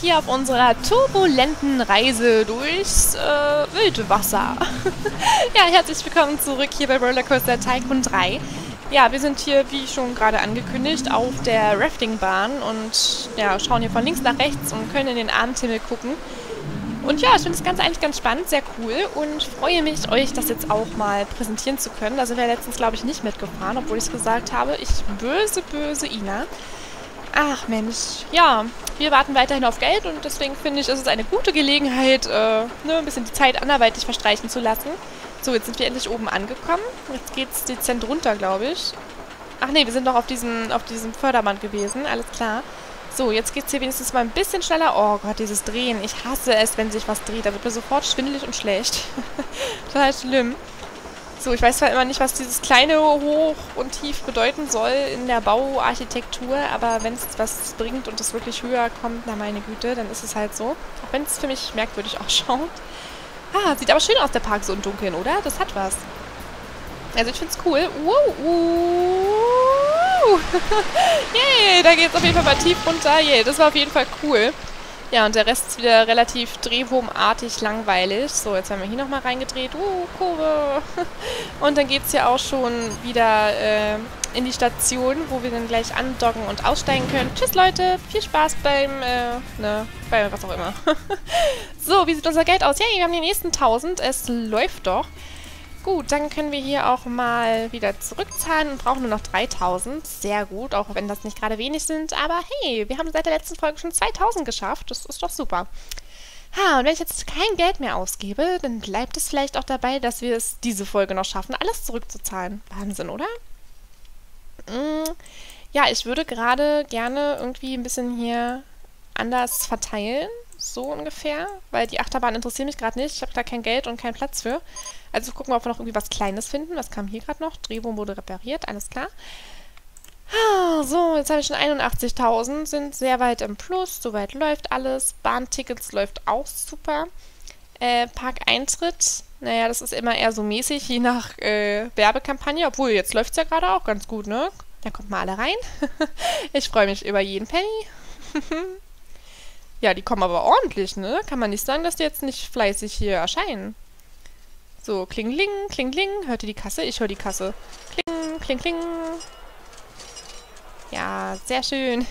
hier auf unserer turbulenten Reise durchs äh, Wildwasser. ja, herzlich willkommen zurück hier bei Rollercoaster Tycoon 3. Ja, wir sind hier, wie schon gerade angekündigt, auf der Raftingbahn und ja, schauen hier von links nach rechts und können in den Abendhimmel gucken. Und ja, ich finde das Ganze eigentlich ganz spannend, sehr cool und freue mich, euch das jetzt auch mal präsentieren zu können. Da sind wir letztens, glaube ich, nicht mitgefahren, obwohl ich es gesagt habe. Ich böse, böse Ina. Ach Mensch, ja, wir warten weiterhin auf Geld und deswegen finde ich, ist es eine gute Gelegenheit, äh, ne, ein bisschen die Zeit anderweitig verstreichen zu lassen. So, jetzt sind wir endlich oben angekommen. Jetzt geht es dezent runter, glaube ich. Ach nee, wir sind noch auf diesem, auf diesem Förderband gewesen, alles klar. So, jetzt geht es hier wenigstens mal ein bisschen schneller. Oh Gott, dieses Drehen. Ich hasse es, wenn sich was dreht. Da wird mir sofort schwindelig und schlecht. Total schlimm. So, ich weiß zwar immer nicht, was dieses kleine Hoch und Tief bedeuten soll in der Bauarchitektur, aber wenn es was bringt und es wirklich höher kommt, na meine Güte, dann ist es halt so. Auch wenn es für mich merkwürdig ausschaut. Ah, sieht aber schön aus, der Park so im Dunkeln, oder? Das hat was. Also ich finde es cool. Uh, uh. Yay, da geht es auf jeden Fall mal tief runter. Yay, das war auf jeden Fall cool. Ja, und der Rest ist wieder relativ drehwurmartig langweilig. So, jetzt haben wir hier nochmal reingedreht. Uh, Kurve. Und dann geht es ja auch schon wieder äh, in die Station, wo wir dann gleich andocken und aussteigen können. Tschüss, Leute. Viel Spaß beim, äh, ne, bei was auch immer. so, wie sieht unser Geld aus? Yay, wir haben die nächsten 1000. Es läuft doch. Gut, dann können wir hier auch mal wieder zurückzahlen und brauchen nur noch 3000. Sehr gut, auch wenn das nicht gerade wenig sind. Aber hey, wir haben seit der letzten Folge schon 2000 geschafft. Das ist doch super. Ha, und wenn ich jetzt kein Geld mehr ausgebe, dann bleibt es vielleicht auch dabei, dass wir es diese Folge noch schaffen, alles zurückzuzahlen. Wahnsinn, oder? Mm, ja, ich würde gerade gerne irgendwie ein bisschen hier anders verteilen. So ungefähr. Weil die Achterbahn interessiert mich gerade nicht. Ich habe da kein Geld und keinen Platz für. Also gucken wir, ob wir noch irgendwie was Kleines finden. Was kam hier gerade noch? Drehwurm wurde repariert, alles klar. Ah, so, jetzt habe ich schon 81.000, sind sehr weit im Plus, soweit läuft alles. Bahntickets läuft auch super. Äh, Parkeintritt, naja, das ist immer eher so mäßig, je nach äh, Werbekampagne, obwohl jetzt läuft es ja gerade auch ganz gut, ne? Da kommt mal alle rein. ich freue mich über jeden Penny. ja, die kommen aber ordentlich, ne? Kann man nicht sagen, dass die jetzt nicht fleißig hier erscheinen. So, klingling, klingling. Hört ihr die Kasse? Ich höre die Kasse. Kling, kling, kling. Ja, sehr schön.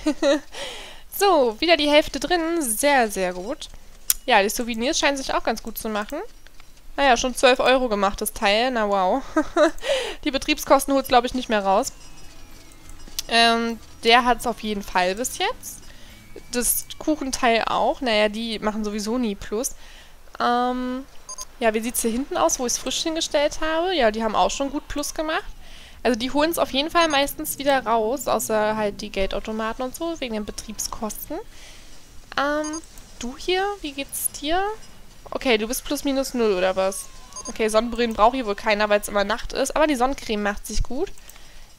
so, wieder die Hälfte drin. Sehr, sehr gut. Ja, die Souvenirs scheinen sich auch ganz gut zu machen. Naja, schon 12 Euro gemacht, das Teil. Na wow. die Betriebskosten holt glaube ich, nicht mehr raus. Ähm, der hat es auf jeden Fall bis jetzt. Das Kuchenteil auch. Naja, die machen sowieso nie Plus. Ähm, ja, wie sieht es hier hinten aus, wo ich es frisch hingestellt habe? Ja, die haben auch schon gut Plus gemacht. Also die holen es auf jeden Fall meistens wieder raus, außer halt die Geldautomaten und so, wegen den Betriebskosten. Ähm, du hier, wie geht's dir? Okay, du bist plus minus null, oder was? Okay, Sonnenbrillen braucht hier wohl keiner, weil es immer Nacht ist, aber die Sonnencreme macht sich gut.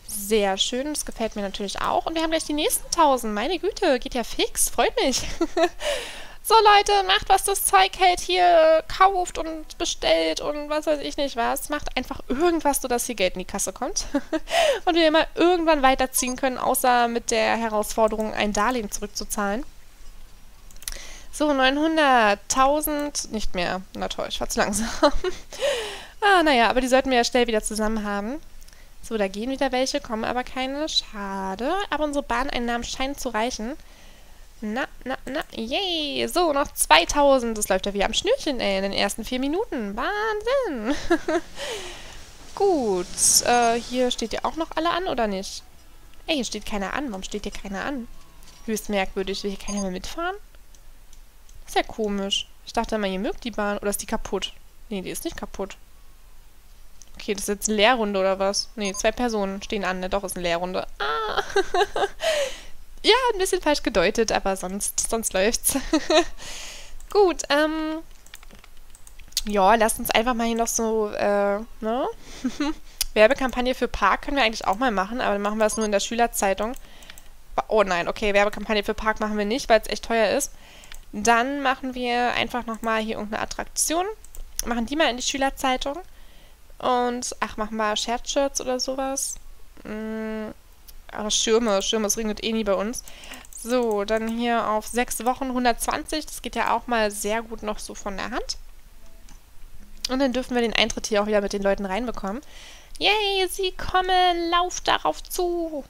Sehr schön, das gefällt mir natürlich auch. Und wir haben gleich die nächsten 1000. Meine Güte, geht ja fix, freut mich. so Leute, macht, was das Zeug hält hier, kauft und bestellt und was weiß ich nicht was. Macht einfach irgendwas, sodass hier Geld in die Kasse kommt. und wir immer irgendwann weiterziehen können, außer mit der Herausforderung, ein Darlehen zurückzuzahlen. So, 900, 1000, nicht mehr. Na toll, ich war zu langsam. ah, naja, aber die sollten wir ja schnell wieder zusammen haben. So, da gehen wieder welche, kommen aber keine. Schade. Aber unsere Bahneinnahmen scheinen zu reichen. Na, na, na, yay. So, noch 2000. Das läuft ja wie am Schnürchen, ey, in den ersten vier Minuten. Wahnsinn. Gut. Äh, hier steht ja auch noch alle an, oder nicht? Ey, hier steht keiner an. Warum steht hier keiner an? Höchst merkwürdig. Will hier keiner mehr mitfahren? Ist ja komisch. Ich dachte immer, ihr mögt die Bahn. Oder ist die kaputt? Nee, die ist nicht kaputt. Okay, das ist jetzt eine Leerrunde oder was? Nee, zwei Personen stehen an. Ne, doch, ist eine Leerrunde. Ah. Ja, ein bisschen falsch gedeutet, aber sonst, sonst läuft's. Gut, ähm... Ja, lasst uns einfach mal hier noch so, äh, ne? Werbekampagne für Park können wir eigentlich auch mal machen, aber dann machen wir es nur in der Schülerzeitung. Oh nein, okay, Werbekampagne für Park machen wir nicht, weil es echt teuer ist. Dann machen wir einfach nochmal hier irgendeine Attraktion. Machen die mal in die Schülerzeitung. Und, ach, machen wir Scherzshirts oder sowas. Hm, aber Schirme, Schirme, es regnet eh nie bei uns. So, dann hier auf sechs Wochen 120. Das geht ja auch mal sehr gut noch so von der Hand. Und dann dürfen wir den Eintritt hier auch wieder mit den Leuten reinbekommen. Yay, sie kommen, lauft darauf zu.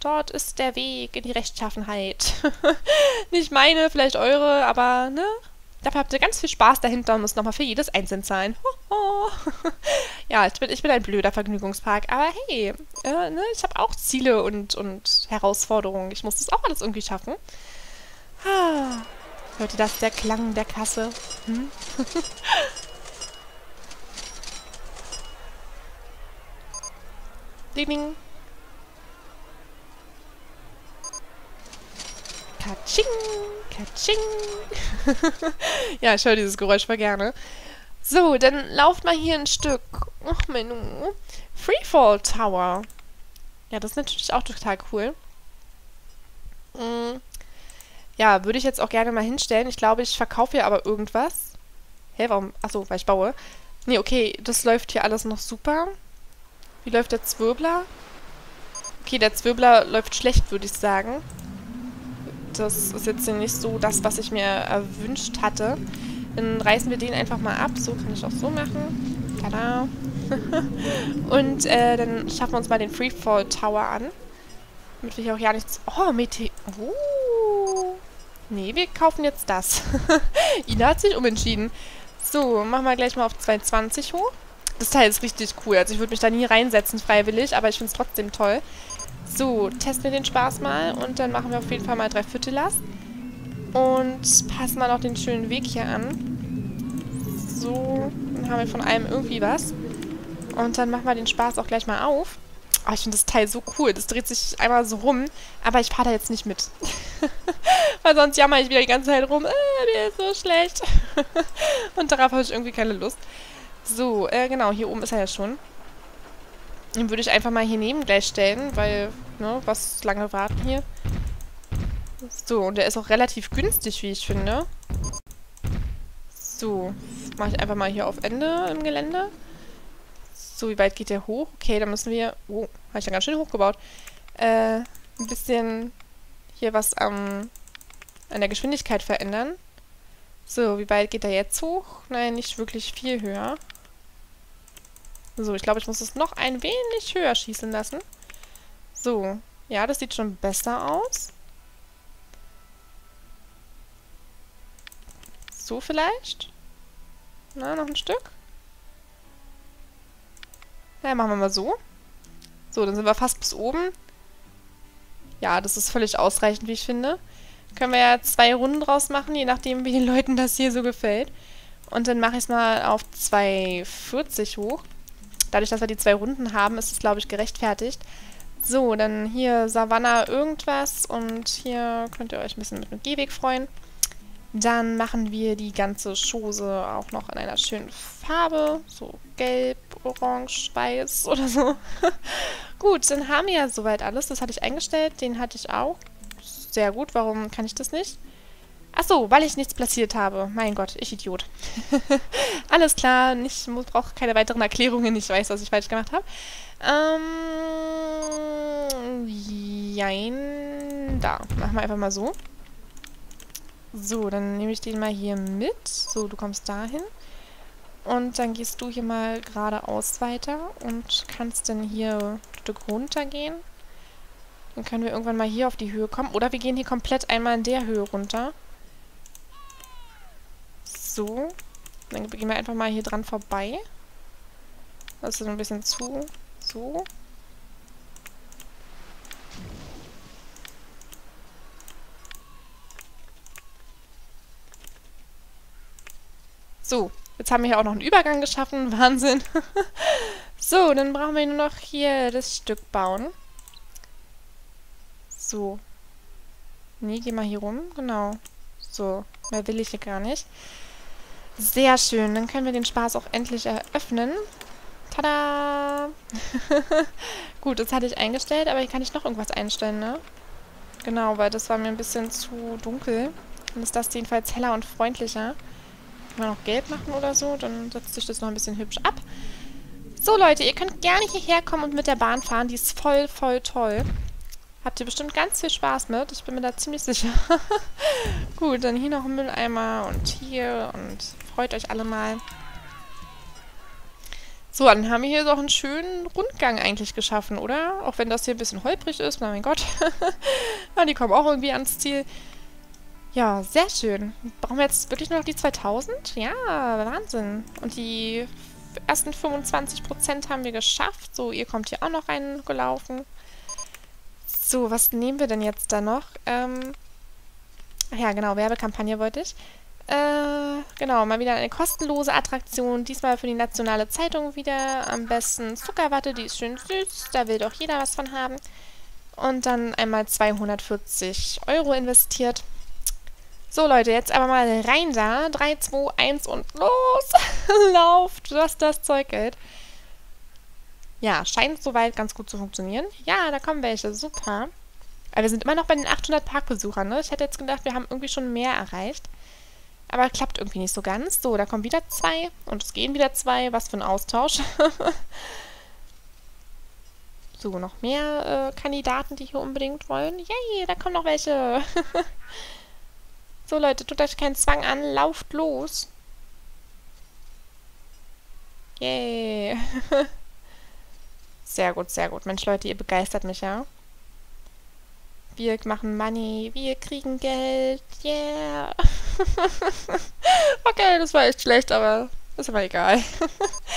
Dort ist der Weg in die Rechtschaffenheit. Nicht meine, vielleicht eure, aber ne? Dafür habt ihr ganz viel Spaß dahinter und müsst nochmal für jedes einzeln zahlen. ja, ich bin, ich bin ein blöder Vergnügungspark, aber hey, äh, ne, ich habe auch Ziele und, und Herausforderungen. Ich muss das auch alles irgendwie schaffen. Ah, hört ihr das, der Klang der Kasse? Hm? ding, ding. Katsching, katsching. ja, ich höre dieses Geräusch voll gerne. So, dann lauft mal hier ein Stück. Ach, Menü. Freefall Tower. Ja, das ist natürlich auch total cool. Mm. Ja, würde ich jetzt auch gerne mal hinstellen. Ich glaube, ich verkaufe hier aber irgendwas. Hä, warum? Achso, weil ich baue. Nee, okay, das läuft hier alles noch super. Wie läuft der Zwirbler? Okay, der Zwirbler läuft schlecht, würde ich sagen. Das ist jetzt nicht so das, was ich mir erwünscht hatte. Dann reißen wir den einfach mal ab. So kann ich auch so machen. Tada. Und äh, dann schaffen wir uns mal den Freefall Tower an. Damit wir hier auch ja nichts... Oh, Mete... Oh. Nee, wir kaufen jetzt das. Ina hat sich umentschieden. So, machen wir gleich mal auf 220 hoch. Das Teil ist richtig cool. Also ich würde mich da nie reinsetzen freiwillig, aber ich finde es trotzdem toll. So, testen wir den Spaß mal und dann machen wir auf jeden Fall mal drei Viertelast. Und passen mal noch den schönen Weg hier an. So, dann haben wir von allem irgendwie was. Und dann machen wir den Spaß auch gleich mal auf. Oh, ich finde das Teil so cool. Das dreht sich einmal so rum, aber ich fahre da jetzt nicht mit. Weil sonst jammer ich wieder die ganze Zeit rum. Äh, mir ist so schlecht. Und darauf habe ich irgendwie keine Lust. So, äh, genau, hier oben ist er ja schon. Den würde ich einfach mal hier neben gleich stellen, weil, ne, was lange warten hier. So, und der ist auch relativ günstig, wie ich finde. So, mache ich einfach mal hier auf Ende im Gelände. So, wie weit geht der hoch? Okay, dann müssen wir... Oh, habe ich ja ganz schön hochgebaut. Äh, ein bisschen hier was am, an der Geschwindigkeit verändern. So, wie weit geht er jetzt hoch? Nein, nicht wirklich viel höher. So, ich glaube, ich muss es noch ein wenig höher schießen lassen. So, ja, das sieht schon besser aus. So vielleicht? Na, noch ein Stück? Ja, machen wir mal so. So, dann sind wir fast bis oben. Ja, das ist völlig ausreichend, wie ich finde. Können wir ja zwei Runden draus machen, je nachdem, wie den Leuten das hier so gefällt. Und dann mache ich es mal auf 2,40 hoch. Dadurch, dass wir die zwei Runden haben, ist es, glaube ich, gerechtfertigt. So, dann hier Savanna irgendwas und hier könnt ihr euch ein bisschen mit dem Gehweg freuen. Dann machen wir die ganze Chose auch noch in einer schönen Farbe. So gelb, orange, weiß oder so. gut, dann haben wir ja soweit alles. Das hatte ich eingestellt. Den hatte ich auch. Sehr gut. Warum kann ich das nicht? Achso, weil ich nichts platziert habe. Mein Gott, ich Idiot. Alles klar, ich brauche keine weiteren Erklärungen. Ich weiß, was ich falsch gemacht habe. Ähm, jein. Da, machen wir einfach mal so. So, dann nehme ich den mal hier mit. So, du kommst dahin. Und dann gehst du hier mal geradeaus weiter und kannst dann hier ein Stück runtergehen. Dann können wir irgendwann mal hier auf die Höhe kommen. Oder wir gehen hier komplett einmal in der Höhe runter. So. Dann gehen wir einfach mal hier dran vorbei. Das ist ein bisschen zu. So. So, jetzt haben wir hier auch noch einen Übergang geschaffen. Wahnsinn. so, dann brauchen wir nur noch hier das Stück bauen. So. Nee, geh mal hier rum. Genau. So, mehr will ich hier gar nicht. Sehr schön. Dann können wir den Spaß auch endlich eröffnen. Tada! Gut, das hatte ich eingestellt, aber hier kann ich noch irgendwas einstellen, ne? Genau, weil das war mir ein bisschen zu dunkel. Dann ist das jedenfalls heller und freundlicher. Wenn wir noch gelb machen oder so, dann setzt sich das noch ein bisschen hübsch ab. So, Leute, ihr könnt gerne hierher kommen und mit der Bahn fahren. Die ist voll, voll toll. Habt ihr bestimmt ganz viel Spaß mit. Ich bin mir da ziemlich sicher. Gut, dann hier noch ein Mülleimer und hier und freut euch alle mal. So, dann haben wir hier doch einen schönen Rundgang eigentlich geschaffen, oder? Auch wenn das hier ein bisschen holprig ist. mein Gott. ja, die kommen auch irgendwie ans Ziel. Ja, sehr schön. Brauchen wir jetzt wirklich nur noch die 2000? Ja, Wahnsinn. Und die ersten 25% haben wir geschafft. So, ihr kommt hier auch noch reingelaufen. So, was nehmen wir denn jetzt da noch? Ähm, ja, genau, Werbekampagne wollte ich. Äh, genau, mal wieder eine kostenlose Attraktion. Diesmal für die nationale Zeitung wieder. Am besten Zuckerwatte, die ist schön süß. Da will doch jeder was von haben. Und dann einmal 240 Euro investiert. So, Leute, jetzt aber mal rein da. 3, 2, 1 und los! Lauft, was das Zeug hält. Ja, scheint soweit ganz gut zu funktionieren. Ja, da kommen welche. Super. Aber wir sind immer noch bei den 800 Parkbesuchern, ne? Ich hätte jetzt gedacht, wir haben irgendwie schon mehr erreicht. Aber klappt irgendwie nicht so ganz. So, da kommen wieder zwei. Und es gehen wieder zwei. Was für ein Austausch. so, noch mehr äh, Kandidaten, die hier unbedingt wollen. Yay, da kommen noch welche. So, Leute, tut euch keinen Zwang an. Lauft los. Yay. sehr gut, sehr gut. Mensch, Leute, ihr begeistert mich, ja? Wir machen Money. Wir kriegen Geld. Yeah. okay, das war echt schlecht, aber ist aber egal.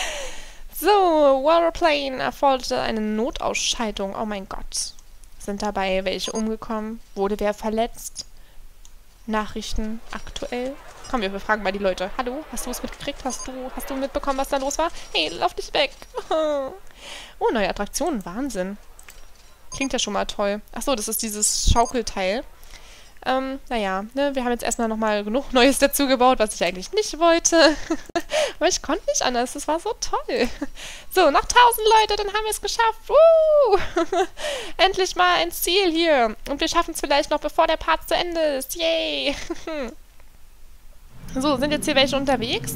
so, Waterplane erforderte eine Notausscheidung. Oh mein Gott. Sind dabei welche umgekommen? Wurde wer verletzt? Nachrichten aktuell. Komm, wir befragen mal die Leute. Hallo, hast du es mitgekriegt? Hast du, hast du mitbekommen, was da los war? Hey, lauf nicht weg. Oh, neue Attraktionen. Wahnsinn. Klingt ja schon mal toll. Achso, das ist dieses Schaukelteil. Ähm, naja, ne, wir haben jetzt erstmal nochmal genug Neues dazu gebaut, was ich eigentlich nicht wollte. Aber ich konnte nicht anders, das war so toll. So, noch 1000 Leute, dann haben wir es geschafft. Uh! Endlich mal ein Ziel hier. Und wir schaffen es vielleicht noch, bevor der Part zu Ende ist. Yay! so, sind jetzt hier welche unterwegs?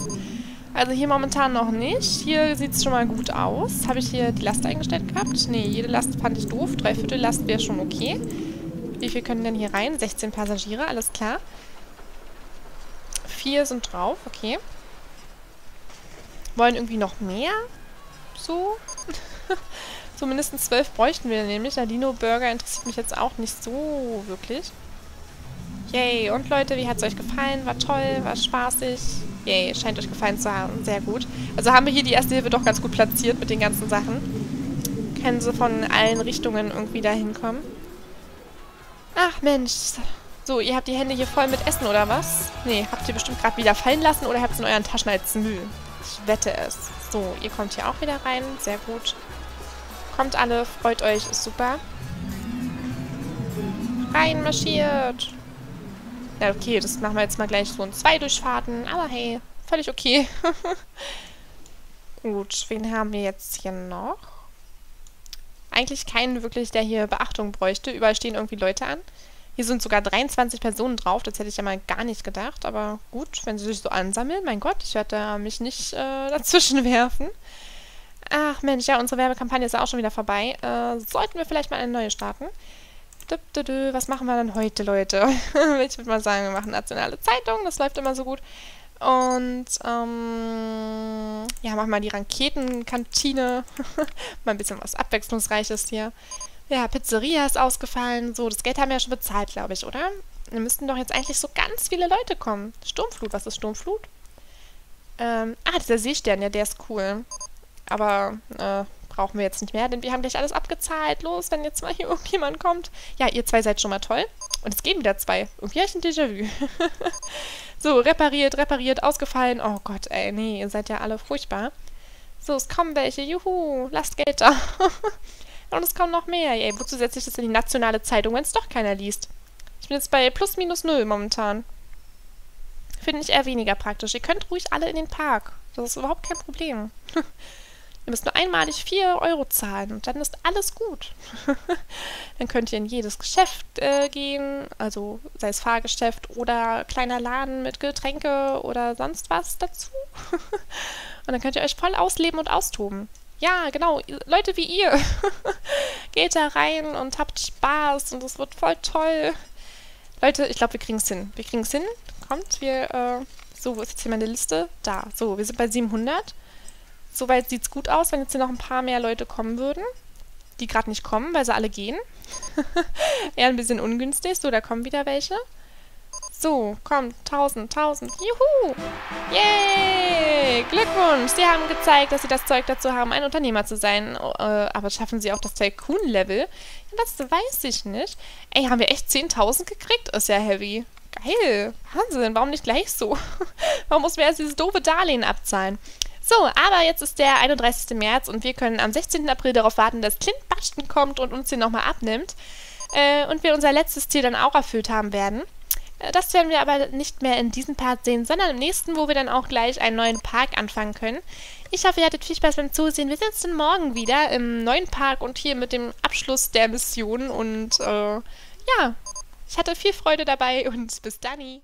Also hier momentan noch nicht. Hier sieht es schon mal gut aus. Habe ich hier die Last eingestellt gehabt? Nee, jede Last fand ich doof. Dreiviertel Last wäre schon okay. Wie viel können denn hier rein? 16 Passagiere, alles klar. Vier sind drauf, okay. Wollen irgendwie noch mehr? So? so zwölf bräuchten wir nämlich. Der Dino Burger interessiert mich jetzt auch nicht so wirklich. Yay. Und Leute, wie hat es euch gefallen? War toll? War spaßig? Yay, scheint euch gefallen zu haben. Sehr gut. Also haben wir hier die erste Hilfe doch ganz gut platziert mit den ganzen Sachen. Können sie von allen Richtungen irgendwie da hinkommen. Ach, Mensch. So, ihr habt die Hände hier voll mit Essen, oder was? Nee, habt ihr bestimmt gerade wieder fallen lassen oder habt es in euren Taschen als Müll? Ich wette es. So, ihr kommt hier auch wieder rein. Sehr gut. Kommt alle, freut euch, ist super. Rein marschiert. Ja, okay, das machen wir jetzt mal gleich so in zwei Durchfahrten. Aber hey, völlig okay. Gut, wen haben wir jetzt hier noch? Eigentlich keinen wirklich, der hier Beachtung bräuchte. Überall stehen irgendwie Leute an. Hier sind sogar 23 Personen drauf. Das hätte ich ja mal gar nicht gedacht. Aber gut, wenn sie sich so ansammeln, mein Gott, ich werde mich nicht äh, dazwischen werfen. Ach Mensch, ja, unsere Werbekampagne ist ja auch schon wieder vorbei. Äh, sollten wir vielleicht mal eine neue starten? Was machen wir denn heute, Leute? ich würde mal sagen, wir machen nationale Zeitung. Das läuft immer so gut. Und ähm, ja, machen wir die Raketenkantine. mal ein bisschen was Abwechslungsreiches hier. Ja, Pizzeria ist ausgefallen. So, das Geld haben wir ja schon bezahlt, glaube ich, oder? Da müssten doch jetzt eigentlich so ganz viele Leute kommen. Sturmflut, was ist Sturmflut? Ähm, ah, dieser Seestern, ja, der ist cool. Aber, äh, brauchen wir jetzt nicht mehr, denn wir haben gleich alles abgezahlt. Los, wenn jetzt mal hier irgendjemand kommt. Ja, ihr zwei seid schon mal toll. Und es gehen wieder zwei. Irgendwie habe ich ein Déjà-vu. So, repariert, repariert, ausgefallen. Oh Gott, ey, nee, ihr seid ja alle furchtbar. So, es kommen welche. Juhu, lasst Geld da. Und es kommen noch mehr. Ey, wozu setze ich das in die nationale Zeitung, wenn es doch keiner liest? Ich bin jetzt bei plus minus null momentan. Finde ich eher weniger praktisch. Ihr könnt ruhig alle in den Park. Das ist überhaupt kein Problem. Ihr müsst nur einmalig 4 Euro zahlen und dann ist alles gut. dann könnt ihr in jedes Geschäft äh, gehen, also sei es Fahrgeschäft oder kleiner Laden mit Getränke oder sonst was dazu. und dann könnt ihr euch voll ausleben und austoben. Ja, genau. Leute wie ihr. Geht da rein und habt Spaß und es wird voll toll. Leute, ich glaube, wir kriegen es hin. Wir kriegen es hin. Kommt, wir, äh, so, wo ist jetzt hier meine Liste? Da. So, wir sind bei 700. Soweit sieht es gut aus, wenn jetzt hier noch ein paar mehr Leute kommen würden. Die gerade nicht kommen, weil sie alle gehen. Eher ein bisschen ungünstig. So, da kommen wieder welche. So, kommt, 1000, 1000. Juhu! Yay! Glückwunsch! Sie haben gezeigt, dass Sie das Zeug dazu haben, ein Unternehmer zu sein. Äh, aber schaffen Sie auch das Tycoon-Level? Ja, das weiß ich nicht. Ey, haben wir echt 10.000 gekriegt? Ist ja heavy. Geil. Wahnsinn. Warum nicht gleich so? Warum muss wir erst dieses doofe Darlehen abzahlen? So, aber jetzt ist der 31. März und wir können am 16. April darauf warten, dass Clint Basten kommt und uns den nochmal abnimmt. Äh, und wir unser letztes Ziel dann auch erfüllt haben werden. Äh, das werden wir aber nicht mehr in diesem Part sehen, sondern im nächsten, wo wir dann auch gleich einen neuen Park anfangen können. Ich hoffe, ihr hattet viel Spaß beim Zusehen. Wir sehen uns dann morgen wieder im neuen Park und hier mit dem Abschluss der Mission. Und äh, ja, ich hatte viel Freude dabei und bis dann.